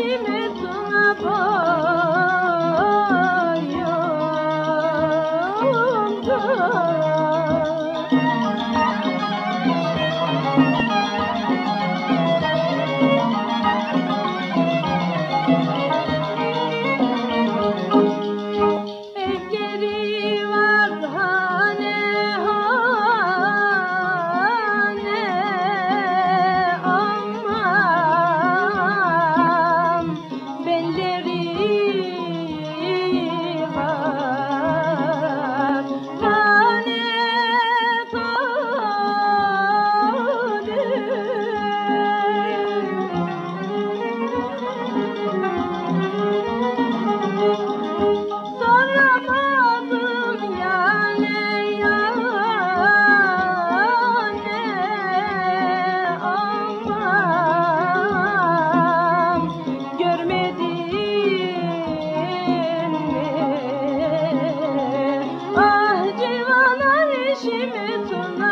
civana eşimi tuna Eşimi tuna